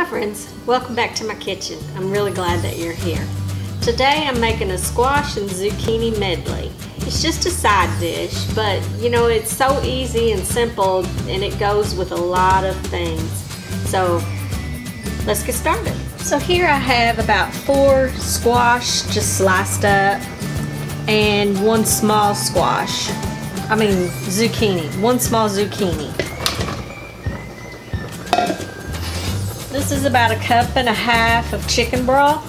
Hi friends, welcome back to my kitchen. I'm really glad that you're here. Today I'm making a squash and zucchini medley. It's just a side dish, but you know, it's so easy and simple and it goes with a lot of things. So let's get started. So here I have about four squash just sliced up and one small squash. I mean zucchini, one small zucchini. This is about a cup and a half of chicken broth.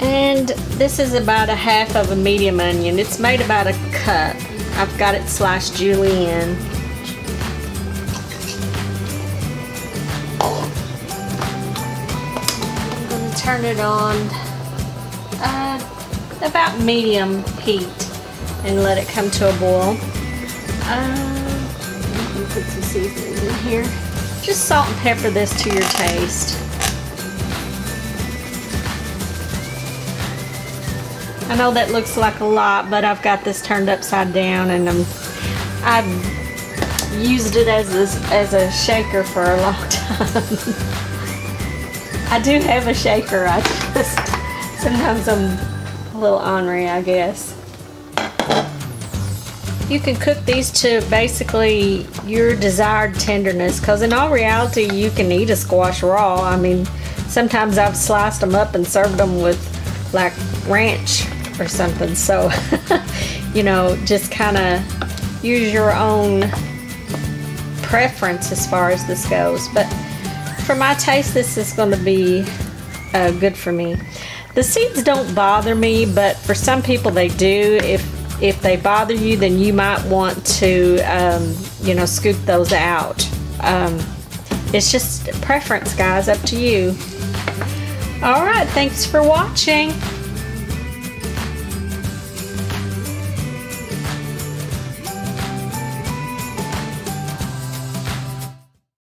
And this is about a half of a medium onion. It's made about a cup. I've got it sliced julienne. I'm going to turn it on uh, about medium heat and let it come to a boil. Uh, put some seasonings in here. Just salt and pepper this to your taste. I know that looks like a lot, but I've got this turned upside down and I'm, I've used it as a, as a shaker for a long time. I do have a shaker, I just, sometimes I'm a little ornery, I guess. You can cook these to basically your desired tenderness because in all reality you can eat a squash raw. I mean sometimes I've sliced them up and served them with like ranch or something so you know just kind of use your own preference as far as this goes but for my taste this is going to be uh, good for me. The seeds don't bother me but for some people they do if if they bother you, then you might want to, um, you know, scoop those out. Um, it's just preference, guys, up to you. All right, thanks for watching.